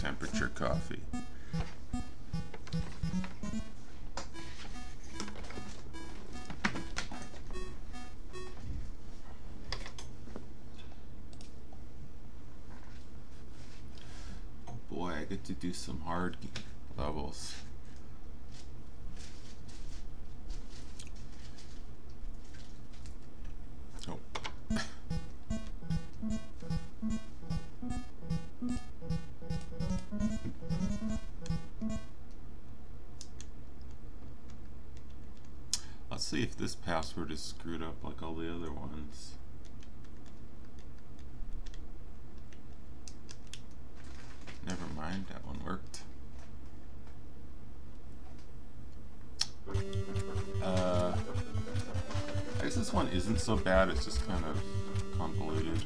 temperature coffee. Oh boy, I get to do some hard this password is screwed up like all the other ones. Never mind, that one worked. Uh, I guess this one isn't so bad, it's just kind of convoluted.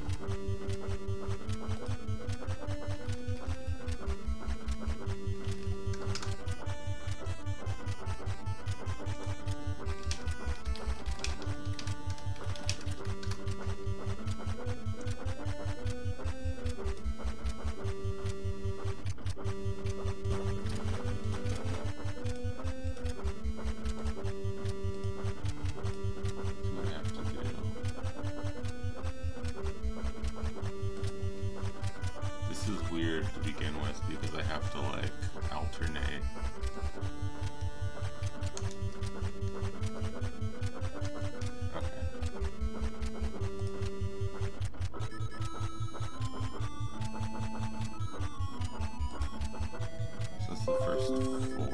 first.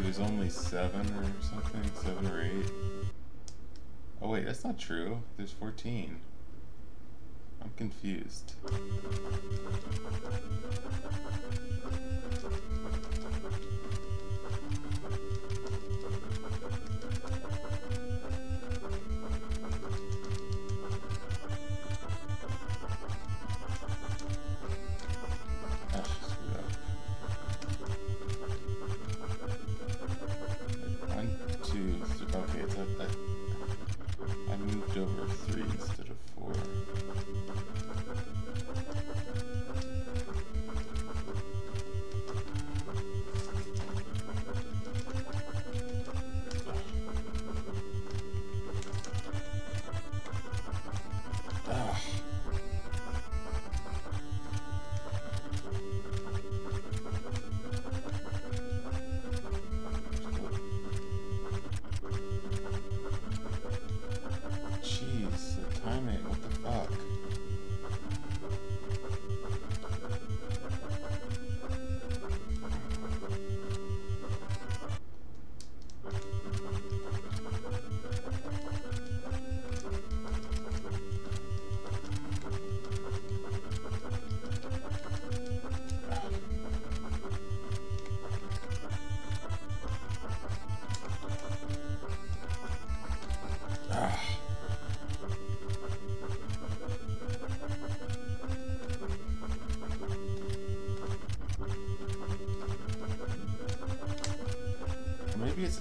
There's only seven or something, seven or eight. Oh wait, that's not true. There's 14. I'm confused.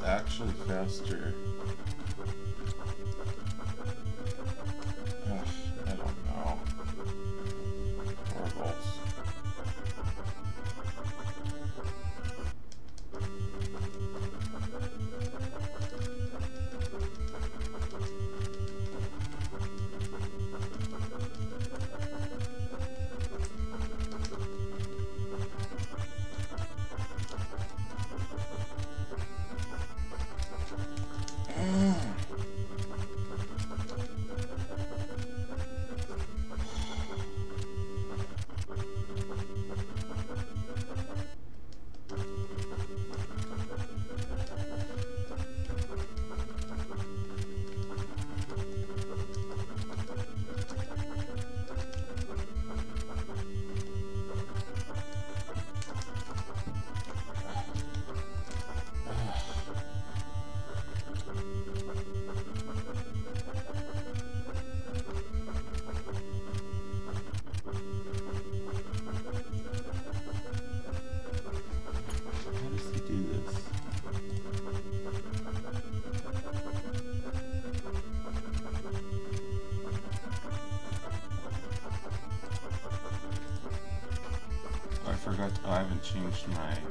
Actually faster. Changed my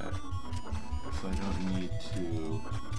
it. So I don't need to...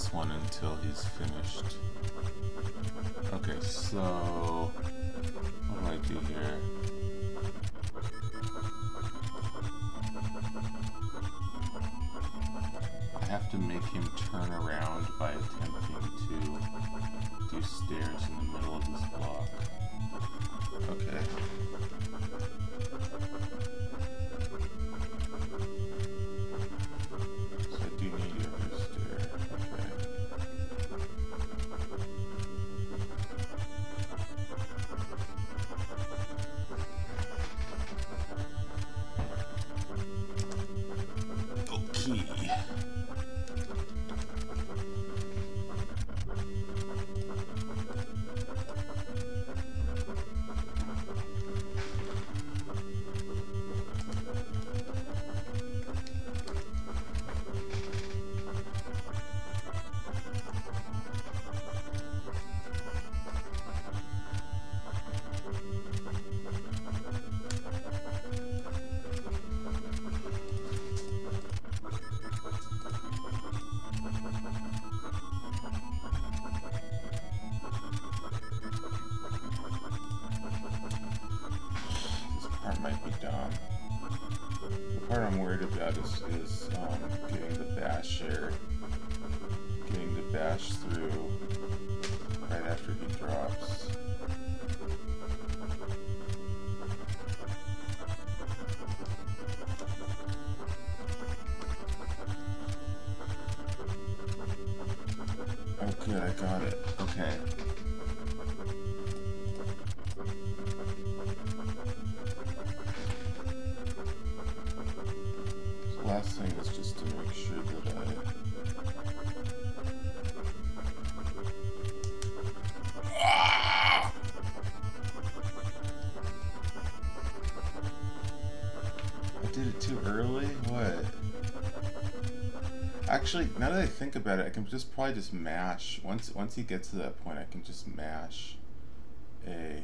this one until he's finished. Okay, so... that I think about it, I can just probably just mash. Once once he gets to that point, I can just mash A.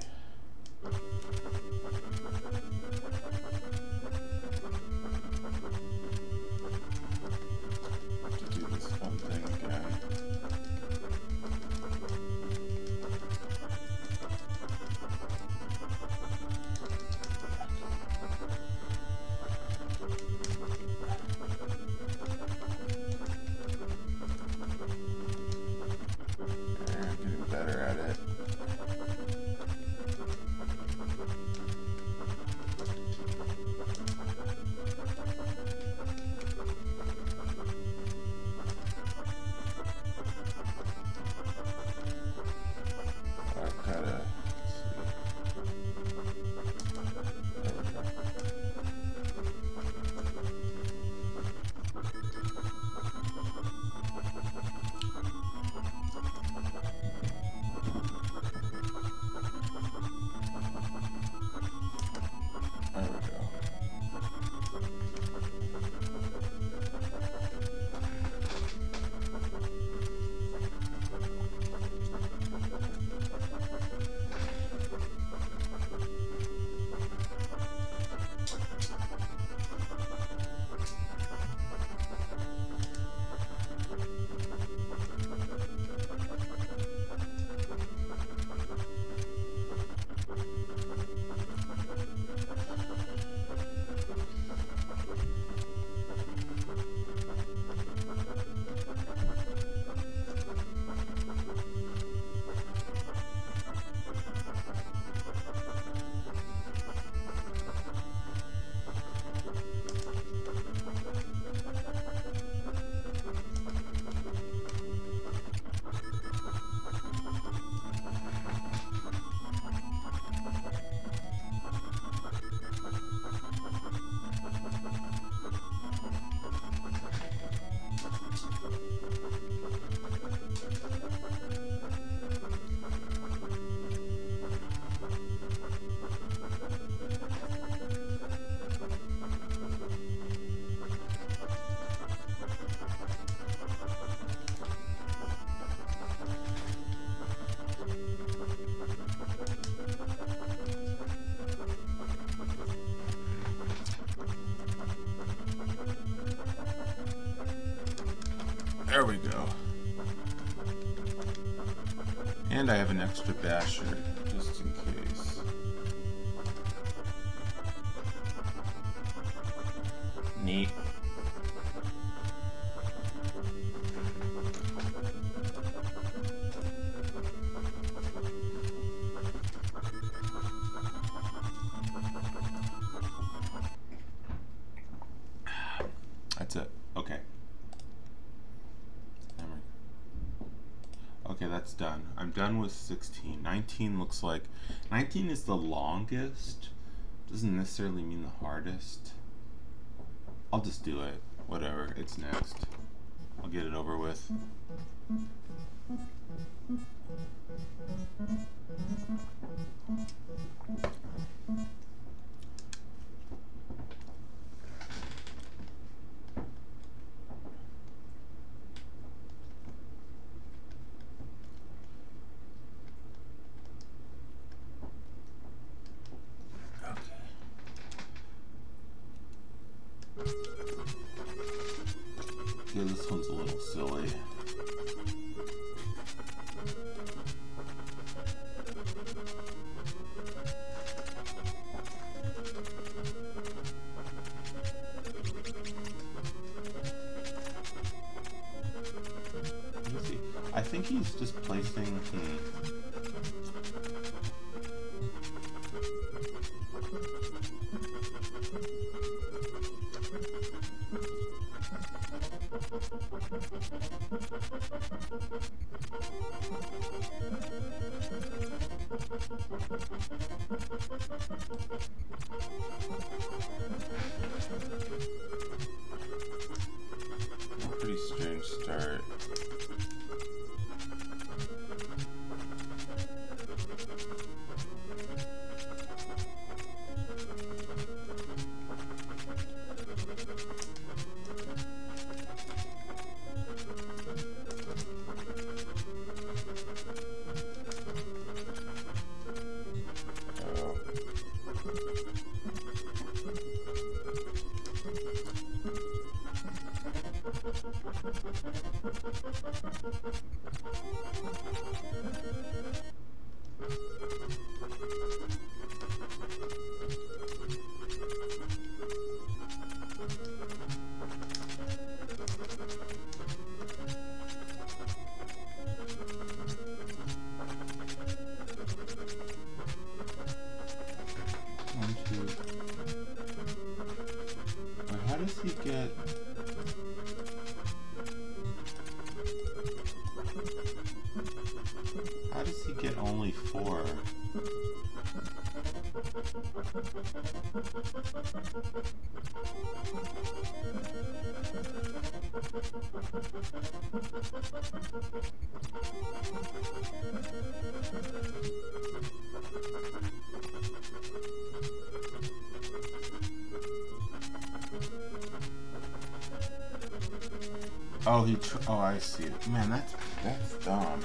An basher, done. With 16. 19 looks like 19 is the longest. Doesn't necessarily mean the hardest. I'll just do it. Whatever. It's next. I'll get it over with. Yeah, this one's a little silly. does he get only four? Oh, he. oh, I see it. Man, that's that's dumb.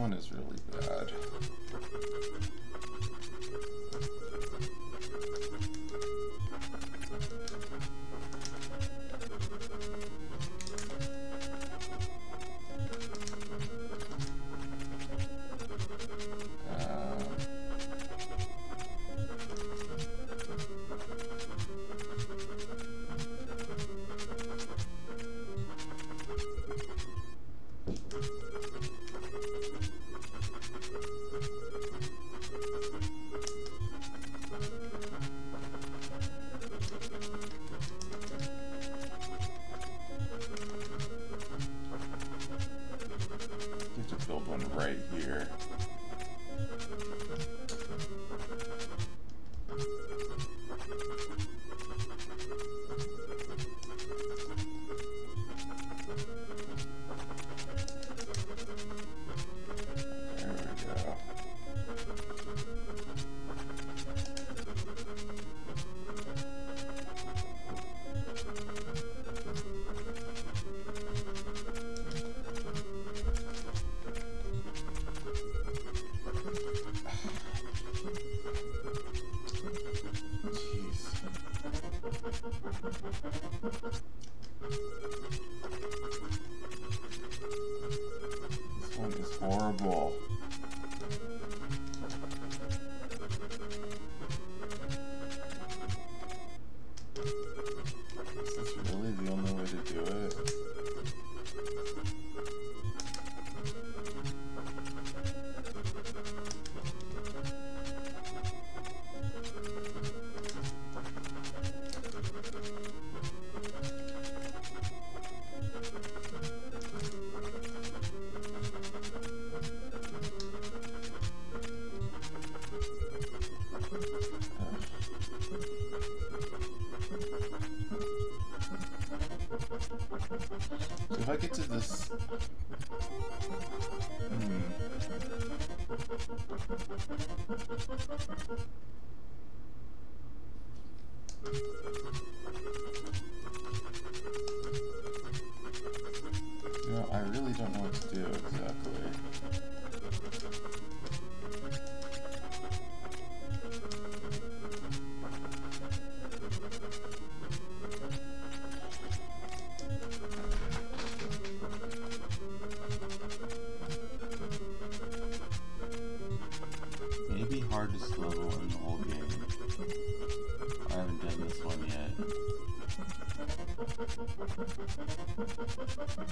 one is really bad.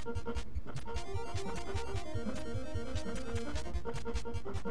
Thank you.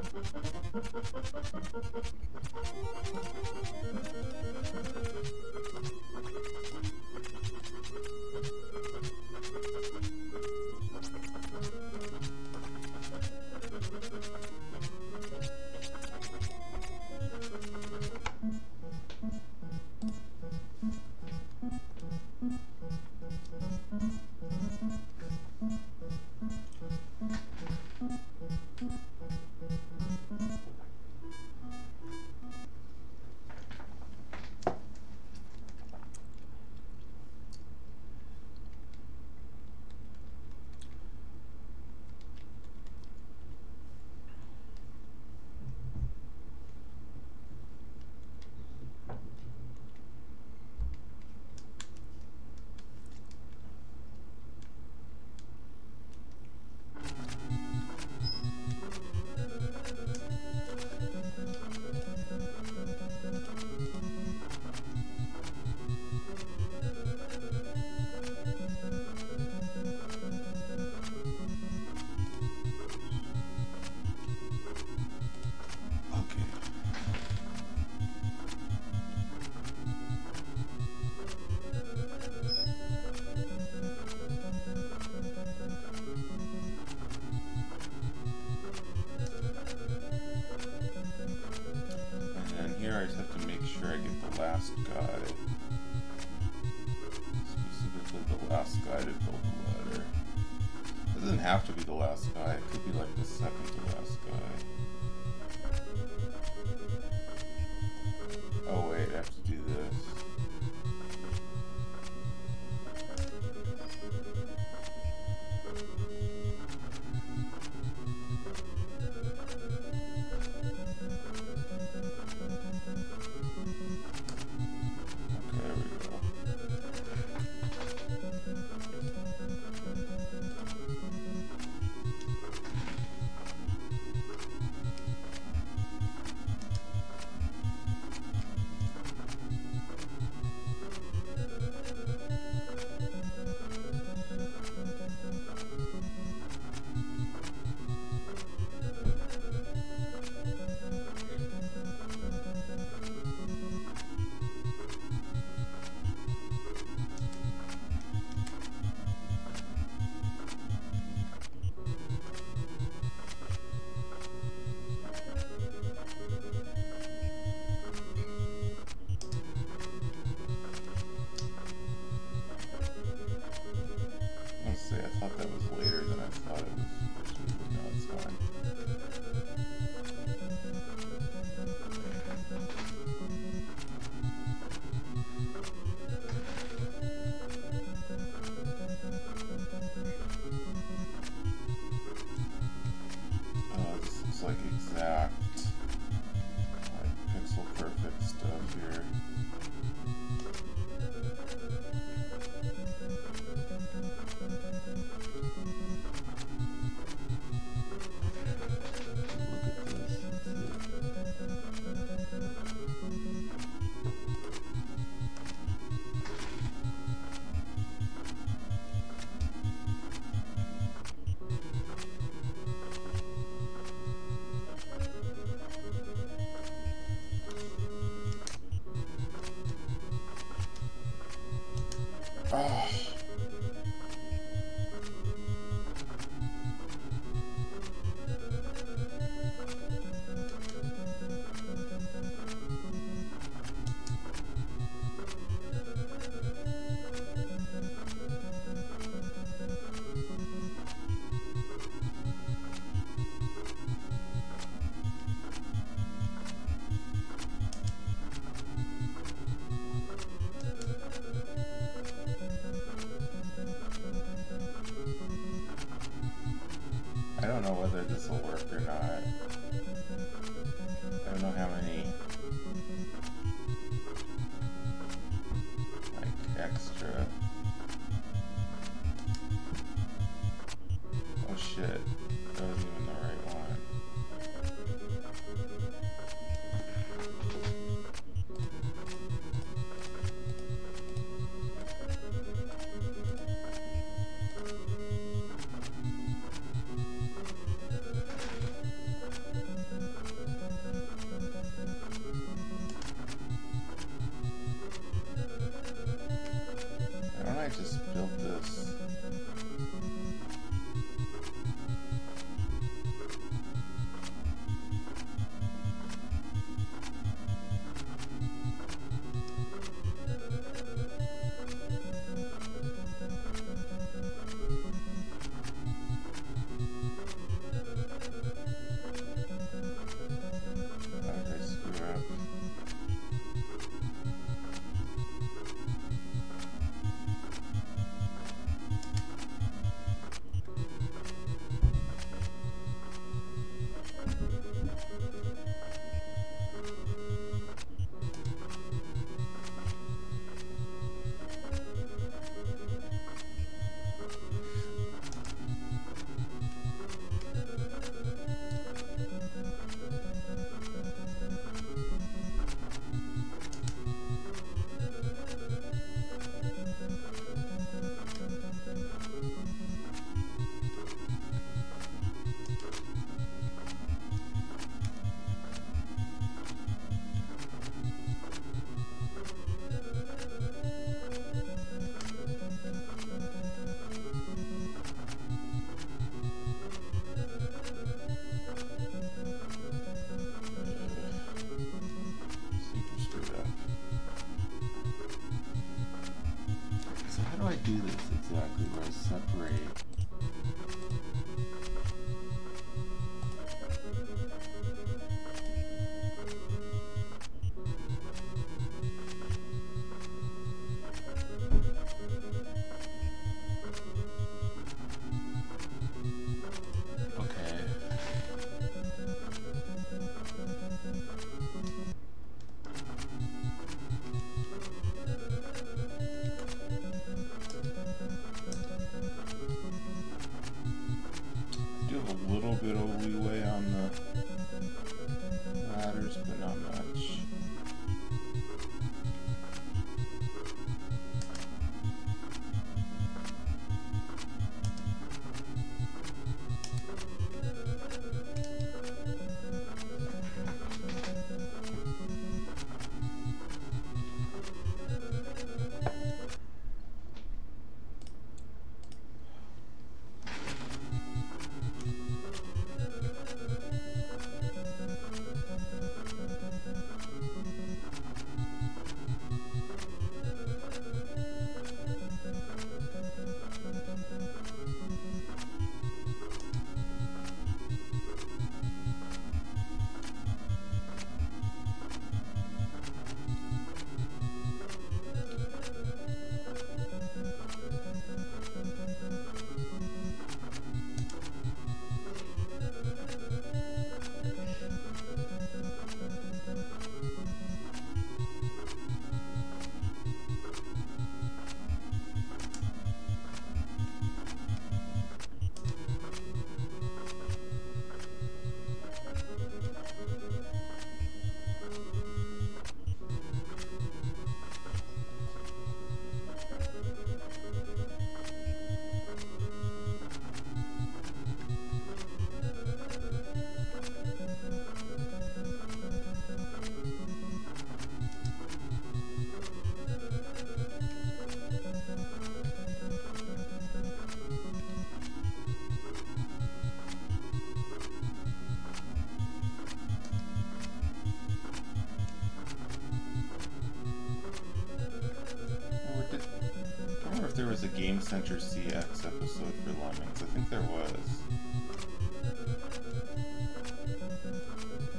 Center CX episode for Lemmings? I think there was.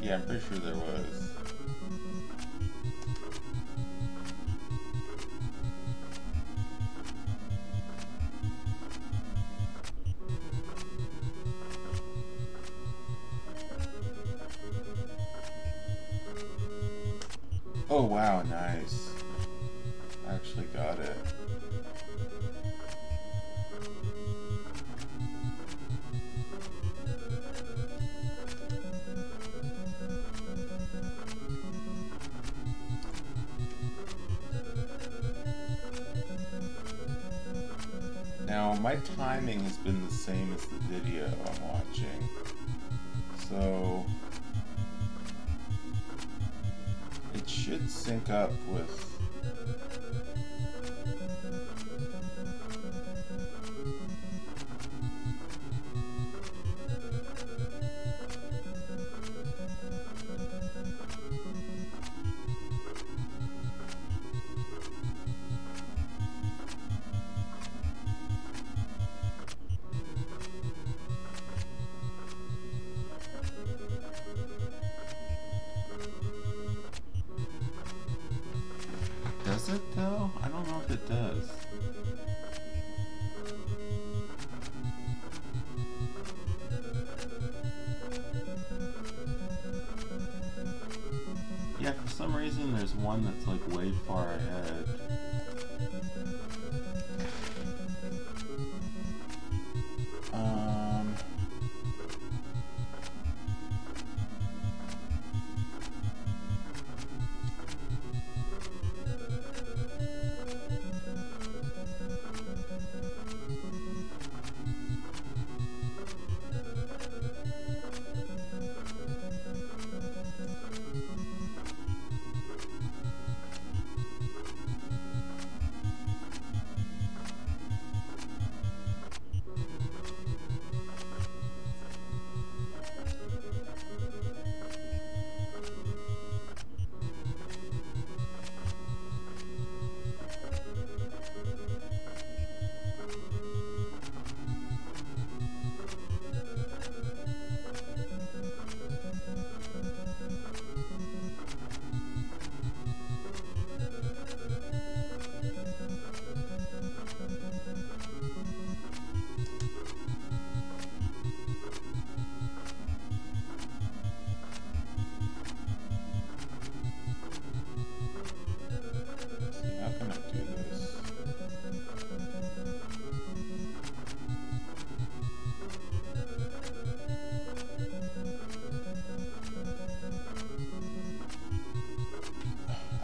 Yeah, I'm pretty sure there was. Oh wow, nice. I actually got it. My timing has been the same as the video I'm watching. So, it should sync up with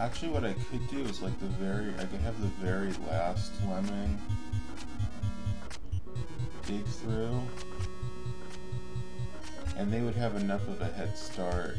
Actually, what I could do is like the very, I could have the very last lemming dig through, and they would have enough of a head start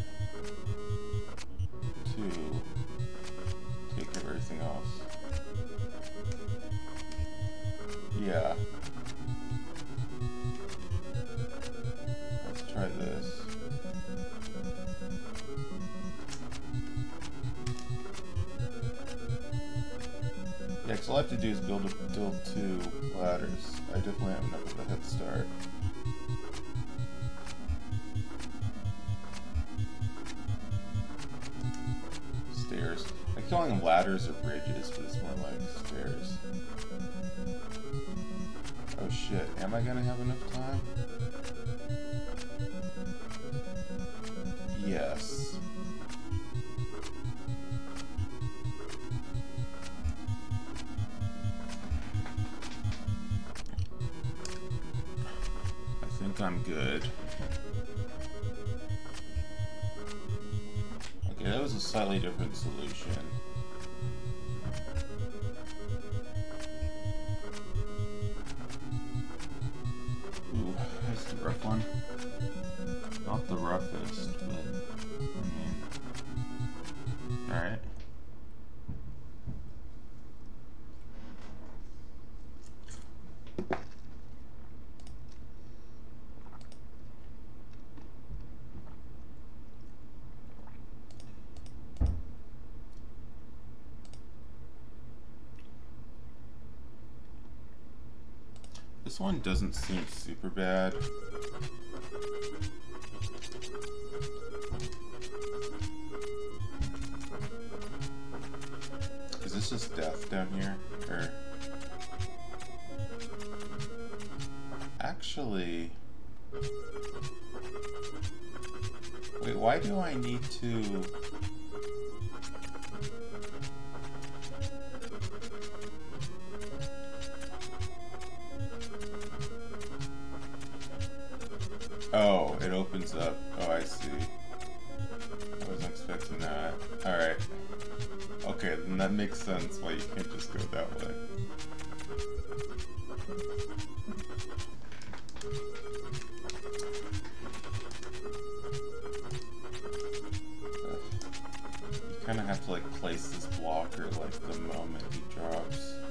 I gonna have enough time? This one doesn't seem super bad. Is this just death down here? Or actually Wait, why do I need to makes sense why you can't just go that way. You kind of have to like place this blocker like the moment he drops.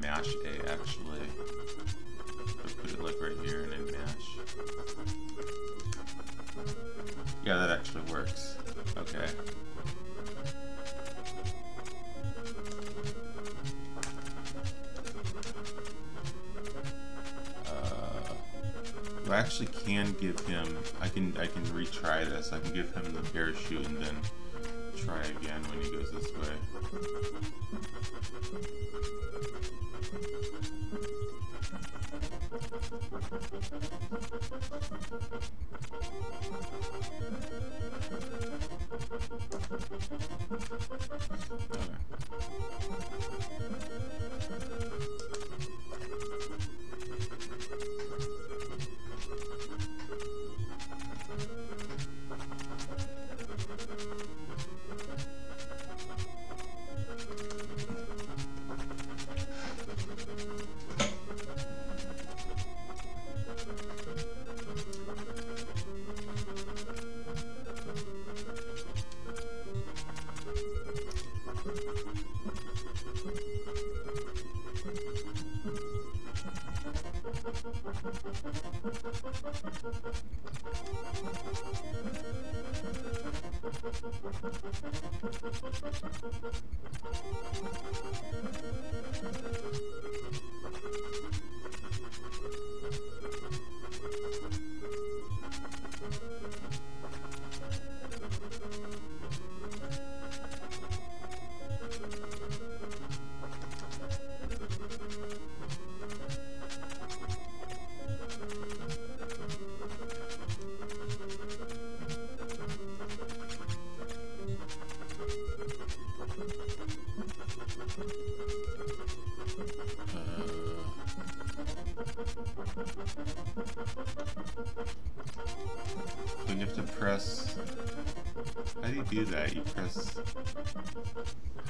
Maybe mash A actually. I put it like right here and I mash. Yeah, that actually works. Okay. Uh, I actually can give him. I can. I can retry this. I can give him the parachute and then try again when he goes this way. Okay.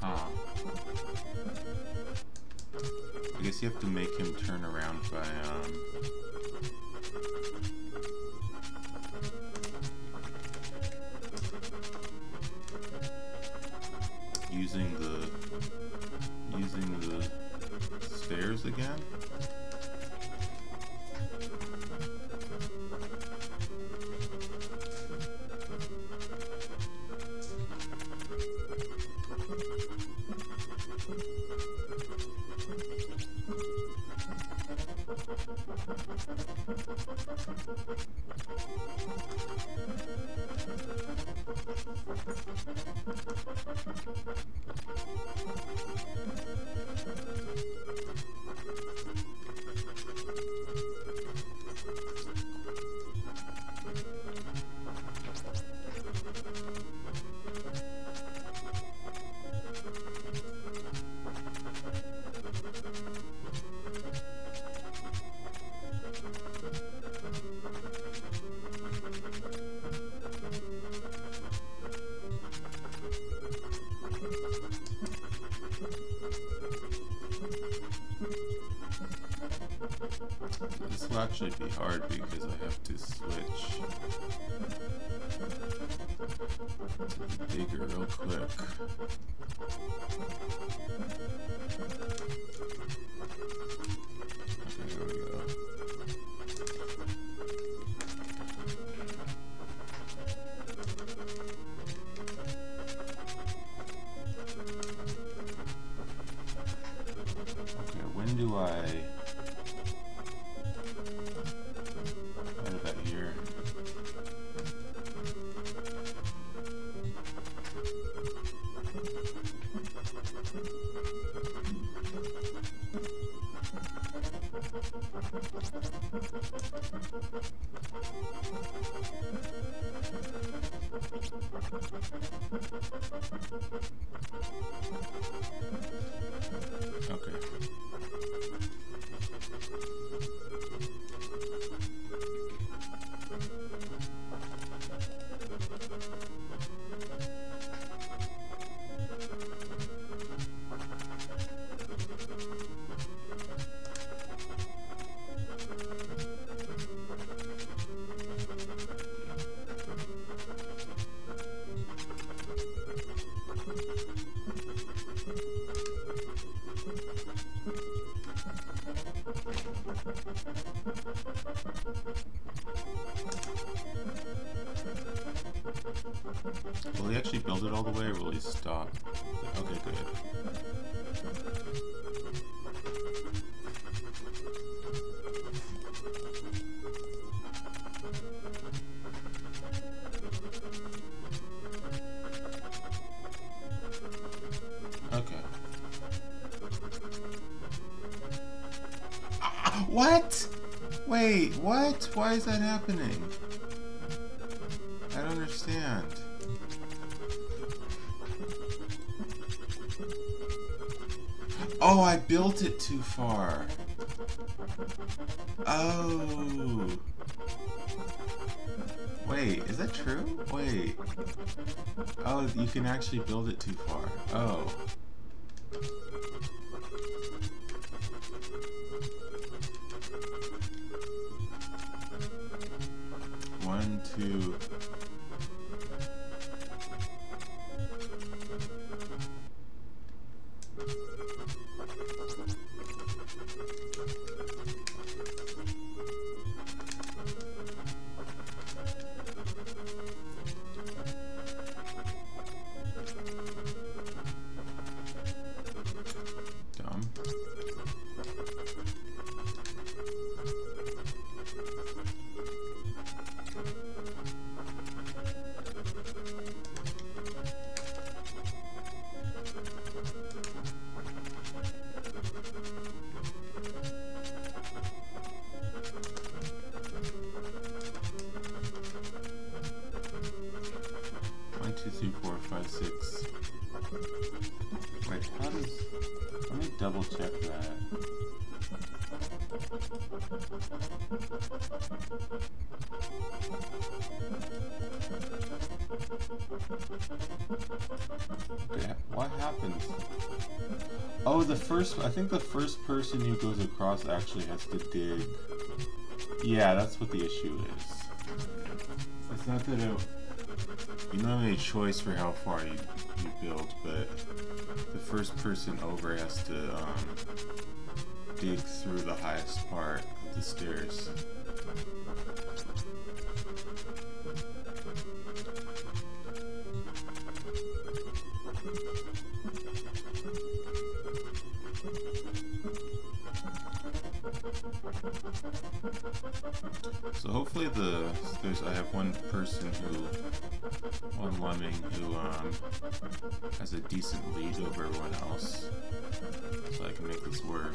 Huh. I guess you have to make him turn around by, um. Actually be hard because I have to switch to digger real quick. Okay, here we go. What? Why is that happening? I don't understand. Oh, I built it too far. Oh. Wait, is that true? Wait. Oh, you can actually build it too far. Oh. Oh, the first, I think the first person who goes across actually has to dig. Yeah, that's what the issue is. It's not that it, you don't have any choice for how far you, you build, but the first person over has to um, dig through the highest part of the stairs. So hopefully the there's I have one person who one lemming who um has a decent lead over everyone else. So I can make this work.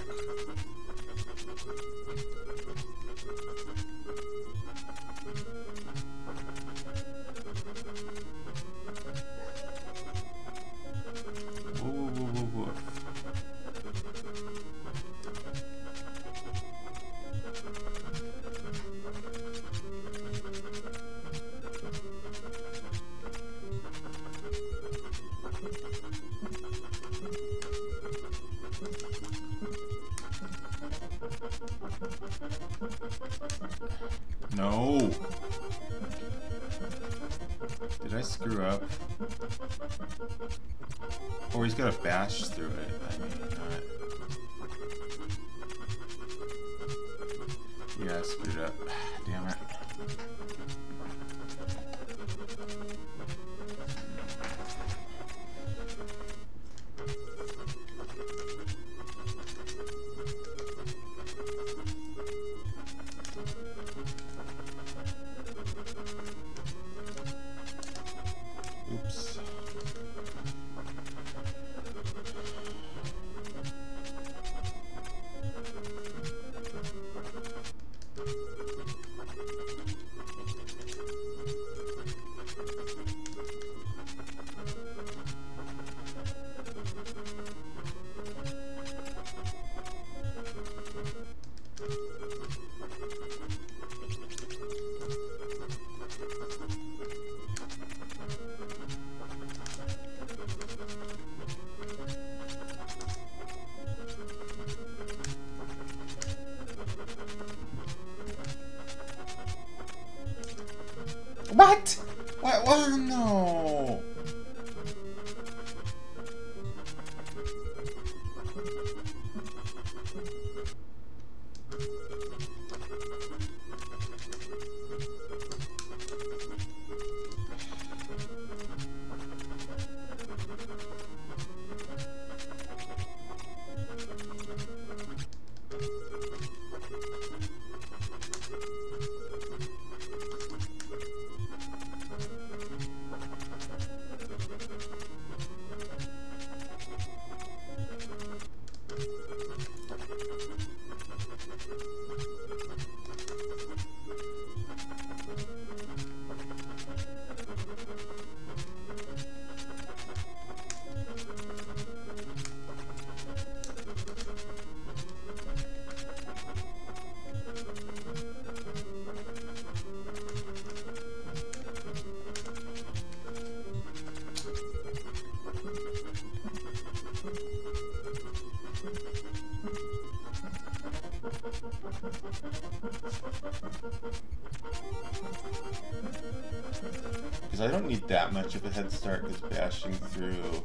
That much of a head start because bashing through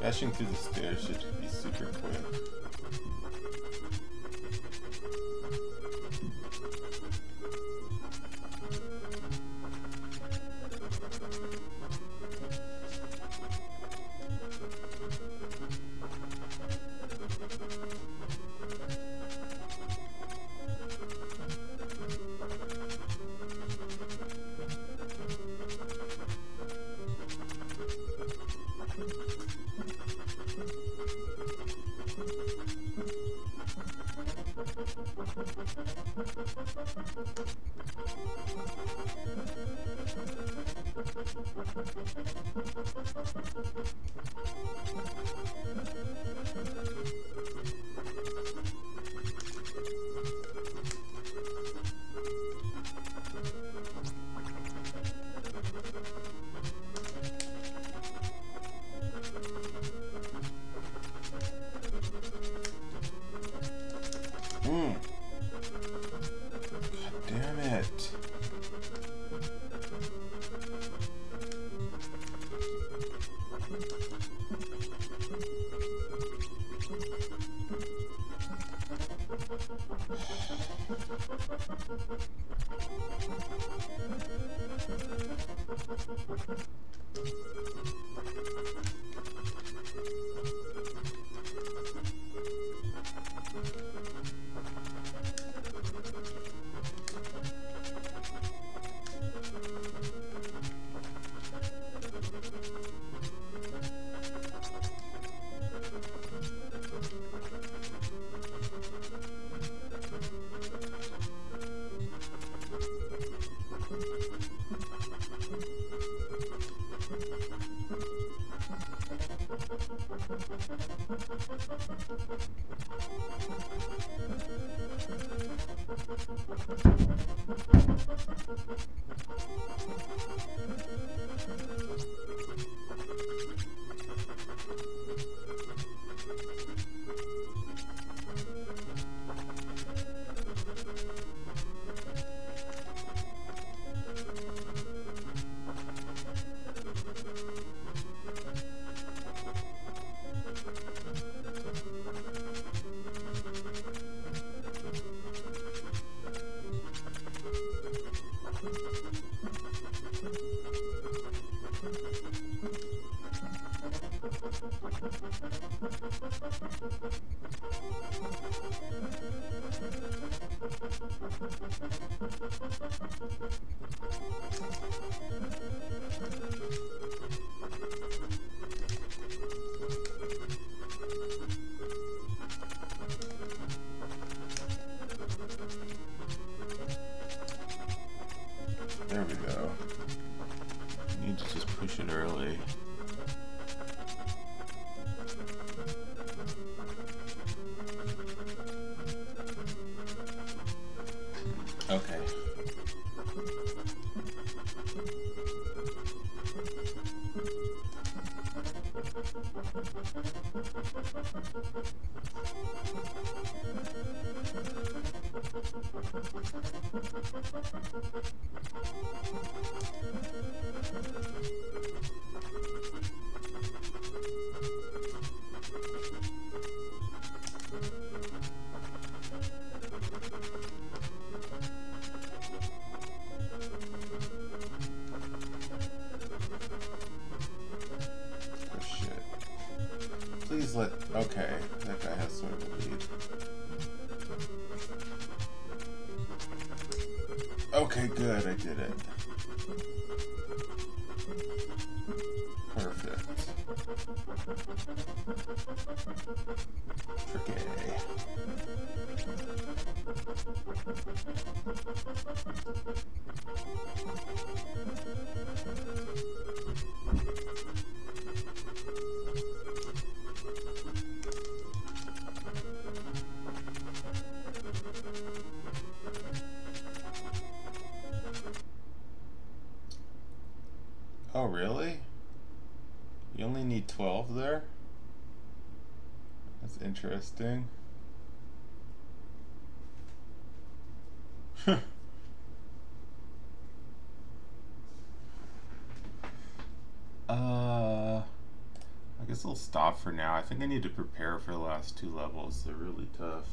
bashing through the stairs should be super quick. Interesting. uh, I guess I'll stop for now. I think I need to prepare for the last two levels. They're really tough.